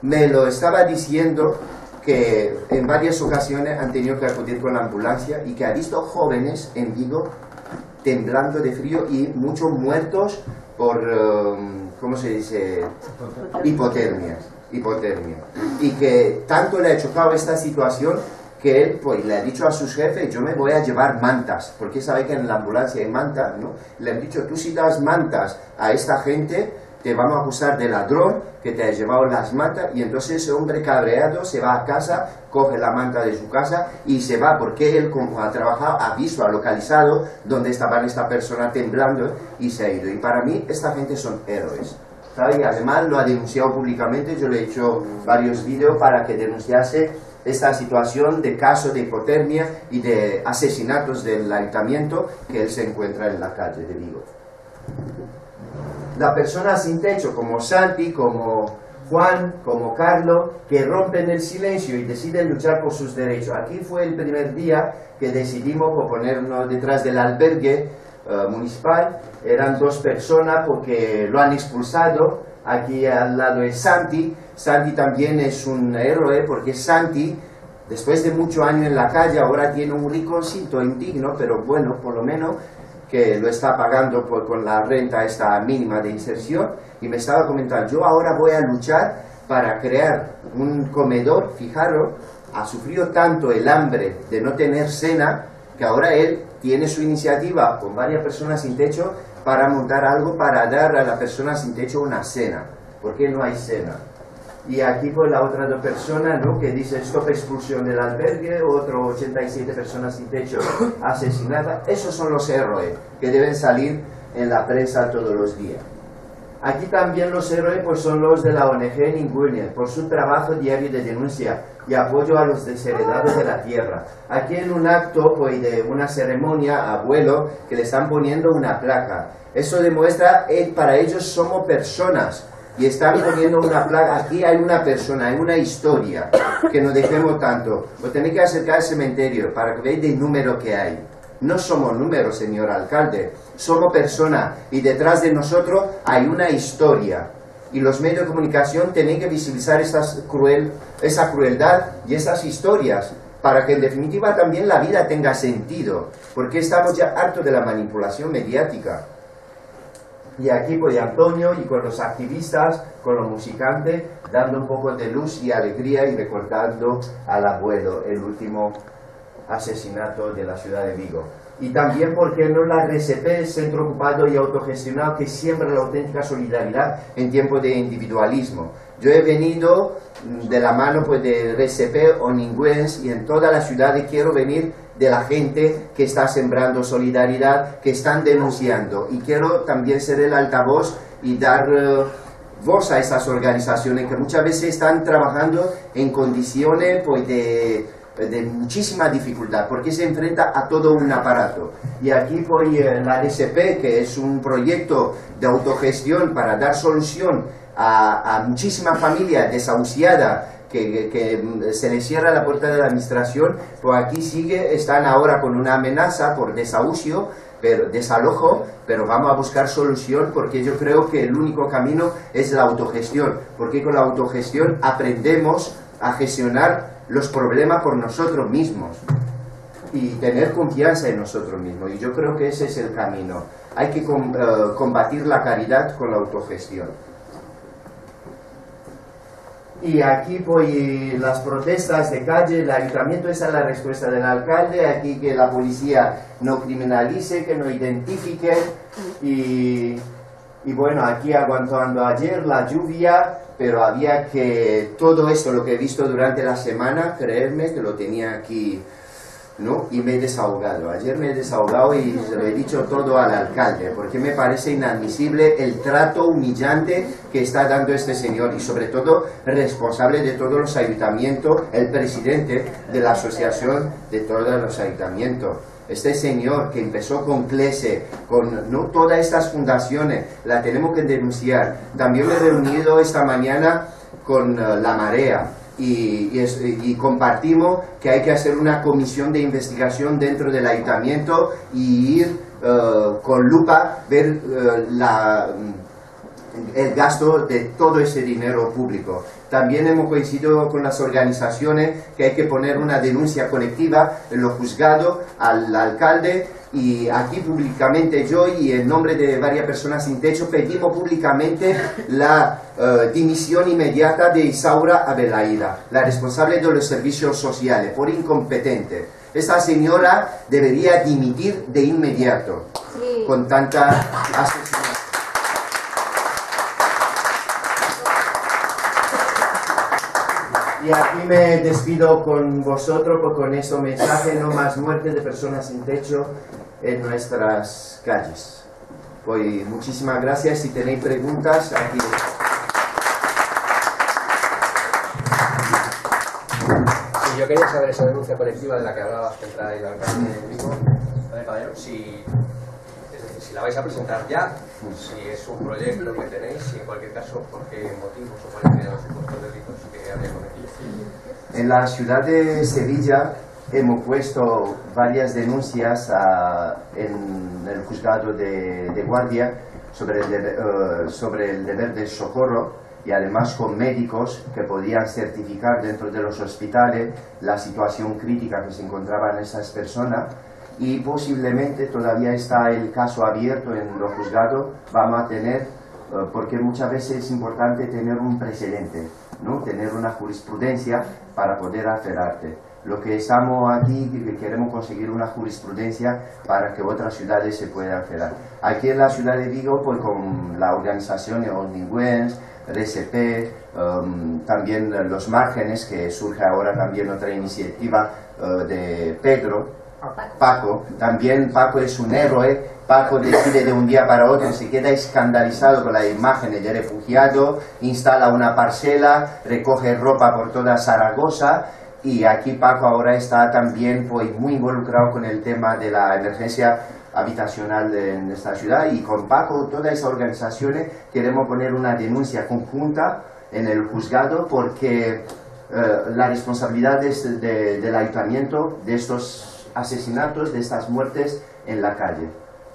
Speaker 1: me lo estaba diciendo que en varias ocasiones han tenido que acudir con la ambulancia y que ha visto jóvenes en Vigo temblando de frío y muchos muertos por, um, ¿cómo se dice? Hipotermia. hipotermia. Y que tanto le ha chocado esta situación que él pues, le ha dicho a sus jefes, yo me voy a llevar mantas, porque sabe que en la ambulancia hay mantas, ¿no? Le han dicho, tú si das mantas a esta gente, te vamos a acusar de ladrón que te ha llevado las mantas y entonces ese hombre cabreado se va a casa, coge la manta de su casa y se va porque él como ha trabajado ha visto, ha localizado donde estaba esta persona temblando y se ha ido. Y para mí esta gente son héroes. Y además lo ha denunciado públicamente, yo le he hecho varios vídeos para que denunciase esta situación de caso de hipotermia y de asesinatos del ayuntamiento que él se encuentra en la calle de Vigo la persona sin techo como Santi, como Juan, como Carlos, que rompen el silencio y deciden luchar por sus derechos. Aquí fue el primer día que decidimos ponernos detrás del albergue eh, municipal. Eran dos personas porque lo han expulsado. Aquí al lado es Santi. Santi también es un héroe porque Santi, después de muchos años en la calle, ahora tiene un rinconcito indigno, pero bueno, por lo menos que lo está pagando por, con la renta esta mínima de inserción y me estaba comentando, yo ahora voy a luchar para crear un comedor, fijaros, ha sufrido tanto el hambre de no tener cena que ahora él tiene su iniciativa con varias personas sin techo para montar algo para dar a la persona sin techo una cena. ¿Por qué no hay cena? Y aquí pues la otra dos personas ¿no? que dice stop expulsión del albergue, otro 87 personas sin techo asesinadas, esos son los héroes que deben salir en la prensa todos los días. Aquí también los héroes pues son los de la ONG Ningüine, por su trabajo diario de denuncia y apoyo a los desheredados de la tierra. Aquí en un acto pues, de una ceremonia, abuelo, que le están poniendo una placa. Eso demuestra que eh, para ellos somos personas, y están poniendo una plaga. Aquí hay una persona, hay una historia que no dejemos tanto. Pues tenéis que acercar al cementerio para que veáis el número que hay. No somos números, señor alcalde, somos personas y detrás de nosotros hay una historia. Y los medios de comunicación tienen que visibilizar cruel, esa crueldad y esas historias para que en definitiva también la vida tenga sentido, porque estamos ya hartos de la manipulación mediática. Y aquí pues Antonio y con los activistas, con los musicantes, dando un poco de luz y alegría y recordando al abuelo, el último asesinato de la ciudad de Vigo. Y también porque no la RCP, Centro Ocupado y Autogestionado, que siembra la auténtica solidaridad en tiempos de individualismo. Yo he venido de la mano pues, de RCP o Ningüens y en toda la ciudad quiero venir de la gente que está sembrando solidaridad, que están denunciando. Y quiero también ser el altavoz y dar eh, voz a esas organizaciones que muchas veces están trabajando en condiciones pues, de, muchísima dificultad, porque se enfrenta a todo un aparato. Y aquí pues, eh, la DSP, que es un proyecto de autogestión para dar solución a, a muchísimas familias desahuciadas que, se le cierra la puerta de la administración, pues aquí sigue, están ahora con una amenaza por desahucio, pero, desalojo, pero vamos a buscar solución porque yo creo que el único camino es la autogestión, porque con la autogestión aprendemos a gestionar los problemas por nosotros mismos y tener confianza en nosotros mismos. Y yo creo que ese es el camino. Hay que eh, combatir la caridad con la autogestión. Y aquí pues las protestas de calle, el ayuntamiento, esa es la respuesta del alcalde, aquí que la policía no criminalice, que no identifique y, y bueno, aquí aguantando ayer la lluvia, pero había que todo esto, lo que he visto durante la semana, creerme que lo tenía aquí ¿no? Y me he desahogado. Ayer me he desahogado y se lo he dicho todo al alcalde, porque me parece inadmisible el trato humillante que está dando este señor y sobre todo responsable de todos los ayuntamientos, el presidente de la asociación de todos los ayuntamientos. Este señor que empezó con CLESE, con ¿no? todas estas fundaciones, la tenemos que denunciar. También me he reunido esta mañana con eh, La Marea, y, compartimos que hay que hacer una comisión de investigación dentro del ayuntamiento y ir eh, con lupa ver eh, la, el gasto de todo ese dinero público. También hemos coincidido con las organizaciones que hay que poner una denuncia colectiva en los juzgados al alcalde y aquí públicamente yo y en nombre de varias personas sin techo pedimos públicamente la eh, dimisión inmediata de Isaura Abelaida, la responsable de los servicios sociales, por incompetente. Esta señora debería dimitir de inmediato
Speaker 3: Sí.
Speaker 1: con tanta asesinato. Y aquí me despido con vosotros con este mensaje, no más muerte de personas sin techo en nuestras calles. Pues muchísimas gracias, si tenéis preguntas, aquí.
Speaker 4: Sí, yo quería saber esa denuncia colectiva de la que hablabas que trae el alcalde caballero, si, es decir, si la vais a presentar ya, si es un proyecto que tenéis y en cualquier caso por qué motivos o cuáles serían los supuestos delitos que habría cometido.
Speaker 1: En la ciudad de Sevilla hemos puesto varias denuncias a- en el juzgado de, de guardia sobre el, deber, eh, sobre el deber de socorro y además con médicos que podían certificar dentro de los hospitales la situación crítica que se encontraban esas personas y posiblemente todavía está el caso abierto en los juzgados, vamos a tener eh, porque muchas veces es importante tener un precedente, ¿no? tener una jurisprudencia para poder aferrarte. Lo que estamos aquí, que queremos conseguir una jurisprudencia para que otras ciudades se puedan aferrar. Aquí en la ciudad de Vigo, pues con la organización Onlingüens, RSP, um, también los márgenes, que surge ahora también otra iniciativa eh, de Pedro, Paco, también Paco es un héroe, Paco decide de un día para otro, se queda escandalizado con la imagen de refugiado, instala una parcela, recoge ropa por toda Zaragoza y aquí Paco ahora está también pues, muy involucrado con el tema de la emergencia habitacional en esta ciudad y con Paco, todas esas organizaciones, queremos poner una denuncia conjunta en el juzgado porque eh, la responsabilidad es de- del ayuntamiento de estos asesinatos, de estas muertes en la calle.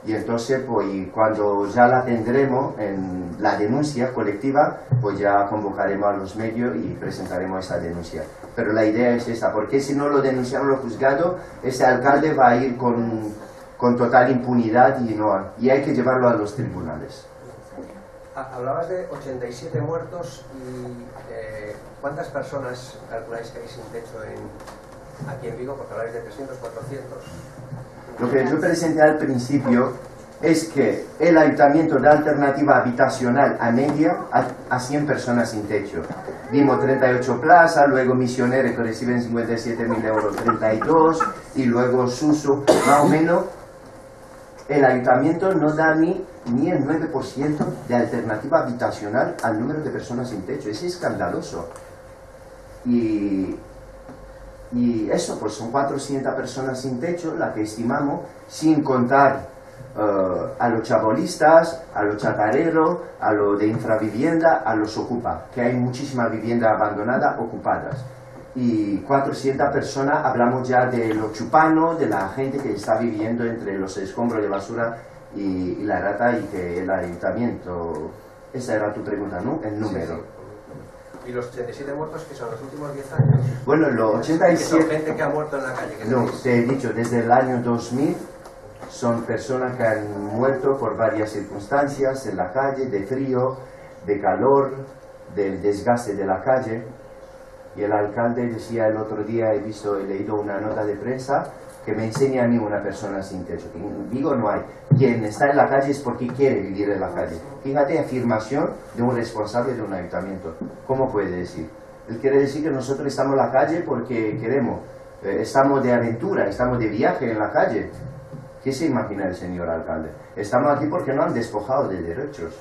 Speaker 1: Y entonces, pues y cuando ya la tendremos en la denuncia colectiva, pues ya convocaremos a los medios y presentaremos esa denuncia. Pero la idea es esta, porque si no lo denunciamos los juzgados, ese alcalde va a ir con, con total impunidad y, no, y hay que llevarlo a los tribunales.
Speaker 4: Ha- Hablabas de 87 muertos y eh, ¿cuántas personas calculáis que hay sin techo en, aquí en Vigo? Porque habláis de 300, 400.
Speaker 1: Lo que yo presenté al principio es que el ayuntamiento da alternativa habitacional a media a, a 100 personas sin techo. Vimos 38 plazas, luego misioneros que reciben 57.000 euros, 32, y luego Suso, más o menos. El ayuntamiento no da ni, ni el 9% de alternativa habitacional al número de personas sin techo. Es escandaloso. Y, y eso, pues son 400 personas sin techo, la que estimamos, sin contar eh, a los chabolistas, a los chatareros, a los de infravivienda, a los ocupa, que hay muchísima vivienda abandonada ocupadas. Y 400 personas, hablamos ya de los chupanos, de la gente que está viviendo entre los escombros de basura y, la rata y que el ayuntamiento... Esa era tu pregunta, ¿no? El número.
Speaker 4: ¿Y los 87 muertos que son los últimos 10 años?
Speaker 1: Bueno, los
Speaker 4: Que son
Speaker 1: 87...
Speaker 4: gente que ha muerto en la calle. que
Speaker 1: No, te he dicho, desde el año 2000 son personas que han muerto por varias circunstancias en la calle, de frío, de calor, del desgaste de la calle. Y el alcalde decía el otro día, he visto, he leído una nota de prensa que me enseña a mí una persona sin techo. Vigo no hay. Quien está en la calle es porque quiere vivir en la calle. Fíjate, afirmación de un responsable de un ayuntamiento. ¿Cómo puede decir? Él quiere decir que nosotros estamos en la calle porque queremos. Eh, estamos de aventura, estamos de viaje en la calle. ¿Qué se imagina el señor alcalde? Estamos aquí porque no han despojado de derechos.